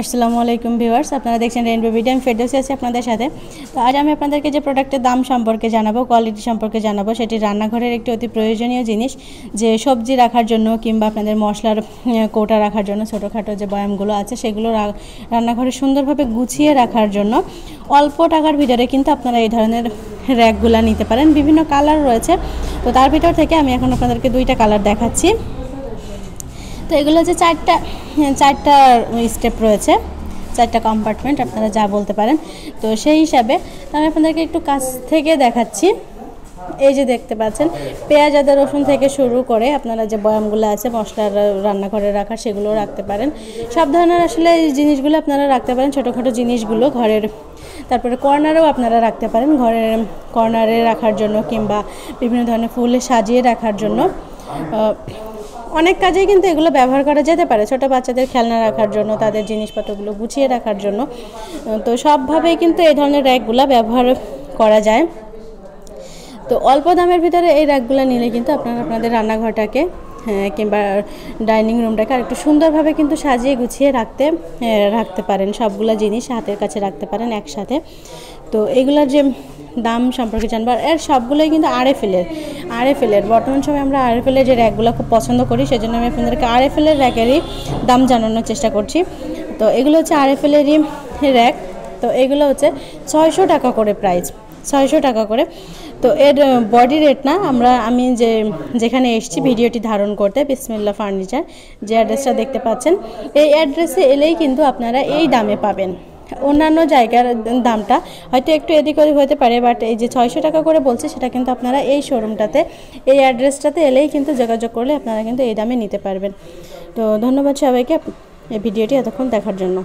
আসসালামু আলাইকুম ভিউয়ার্স, আপনারা দেখছেন রেইনবো ভিডিও আমি ফেরদৌসি আছি আপনাদের সাথে। তো আজ আমি আপনাদেরকে যে প্রোডাক্টের দাম সম্পর্কে জানাব কোয়ালিটি সম্পর্কে জানাব, সেটি রান্নাঘরের একটি অতি প্রয়োজনীয় জিনিস, যে সবজি রাখার জন্য কিংবা আপনাদের মশলার কোটা রাখার জন্য, ছোটোখাটো যে বয়ামগুলো আছে, সেগুলো রান্নাঘরে সুন্দরভাবে গুছিয়ে রাখার জন্য অল্প টাকার ভিতরে কিন্তু আপনারা এই ধরনের র্যাকগুলো নিতে পারেন। বিভিন্ন কালার রয়েছে। তো তার ভিতর থেকে আমি এখন আপনাদেরকে দুইটা কালার দেখাচ্ছি। তো এগুলো যে চারটা চারটা স্টেপ রয়েছে। চারটা কম্পার্টমেন্ট আপনারা যা বলতে পারেন। তো সেই হিসাবে আমি আপনাদেরকে একটু কাছ থেকে দেখাচ্ছি। এই যে দেখতে পাচ্ছেন, পেঁয়াজ, আদা, রসুন থেকে শুরু করে আপনারা যে বয়ামগুলো আছে মশলার রান্নাঘরে রাখা সেগুলো রাখতে পারেন। সব ধরনের আসলে এই জিনিসগুলো আপনারা রাখতে পারেন, ছোটোখাটো জিনিসগুলো ঘরের, তারপরে কর্নারেও আপনারা রাখতে পারেন। ঘরের কর্নারে রাখার জন্য কিংবা বিভিন্ন ধরনের ফুলে সাজিয়ে রাখার জন্য। অনেক কাজেই কিন্তু এগুলো ব্যবহার করা যেতে পারে ছোট বাচ্চাদের খেলনা রাখার জন্য তাদের জিনিসপত্রগুলো গুছিয়ে রাখার জন্য। তো সবভাবেই কিন্তু এই ধরনের র্যাকগুলো ব্যবহার করা যায়। তো অল্প দামের ভিতরে এই র্যাকগুলো নিলে কিন্তু আপনারা আপনাদের রান্নাঘরটাকে হ্যাঁ, কিংবা ডাইনিং রুমটাকে আর একটু সুন্দরভাবে কিন্তু সাজিয়ে গুছিয়ে রাখতে রাখতে পারেন। সবগুলো জিনিস হাতের কাছে রাখতে পারেন একসাথে। তো এগুলোর যে দাম সম্পর্কে জানব। এর সবগুলোই কিন্তু আরএফএলের আরএফএলের বর্তমান সময়ে আমরা আরএফএলের যে র্যাকগুলো খুব পছন্দ করি, সেজন্য আমি আপনাদেরকে আরএফএলের র্যাকেরই দাম জানানোর চেষ্টা করছি। তো এগুলো হচ্ছে আরএফএলেরই র্যাক। তো এগুলো হচ্ছে ছয়শো টাকা করে প্রাইস ছয়শো টাকা করে। তো এর বডি রেট না, আমরা, আমি যে, যেখানে এসেছি ভিডিওটি ধারণ করতে বিসমিল্লা ফার্নিচার যে অ্যাড্রেসটা দেখতে পাচ্ছেন, এই অ্যাড্রেসে এলেই কিন্তু আপনারা এই দামে পাবেন। অন্যান্য জায়গার দামটা হয়তো একটু এদিক ওদিক হতে পারে বাট এই যে ছয়শো টাকা করে বলছে সেটা কিন্তু আপনারা এই শোরুমটাতে এই অ্যাড্রেসটাতে এলেই কিন্তু যোগাযোগ করলে আপনারা কিন্তু এই দামে নিতে পারবেন। তো ধন্যবাদ সবাইকে এই ভিডিওটি এতক্ষণ দেখার জন্য।